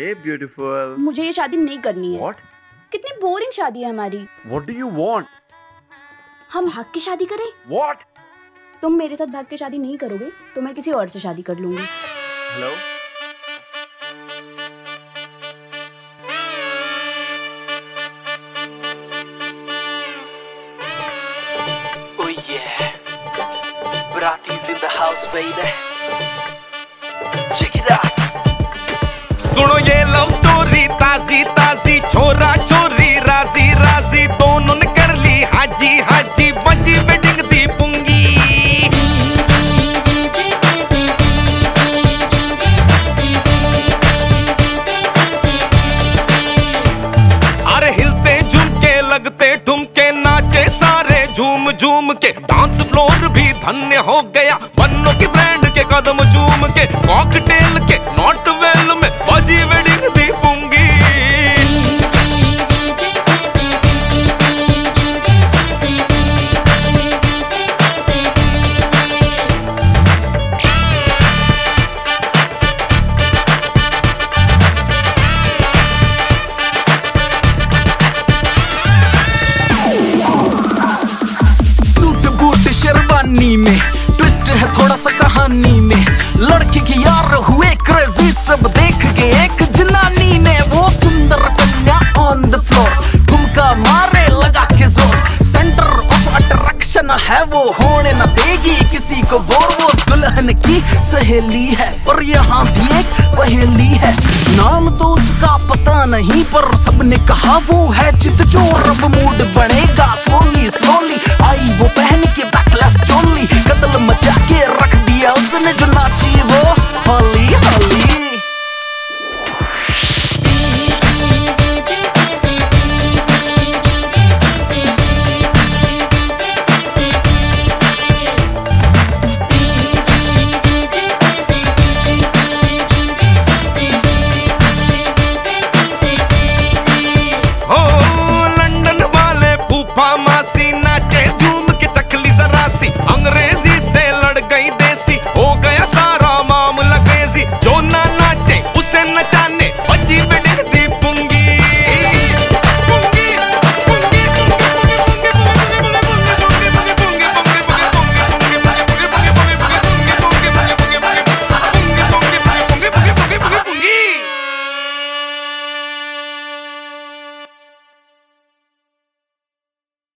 hey, मुझे ये शादी नहीं करनी है। What? कितनी बोरिंग शादी है हमारी। What do you want? हम भाग के शादी करें? What? तुम मेरे साथ भाग के शादी नहीं करोगे तो मैं किसी और से शादी कर लूँगी। Hello oh, House Check it out. के डांस फ्लोर भी धन्य हो गया। बन्नों की ब्रांड के कदम चूम के कॉकटेल शेरवानी में। ट्विस्ट है थोड़ा सा कहानी में। लड़की की यार हुए क्रेजी सब देख के एक जनानी ने वो सुंदर कन्या ऑन द फ्लोर ठुमका मारे लगा के ज़ोर। सेंटर ऑफ़ अट्रैक्शन है वो, होने न देगी किसी को बोर। वो दुल्हन की सहेली है, और यहाँ भी एक पहेली है। नाम तो उसका पता नहीं, पर सबने कहा वो है चित चोर। अब मूड बनेगा स्लोली स्लोली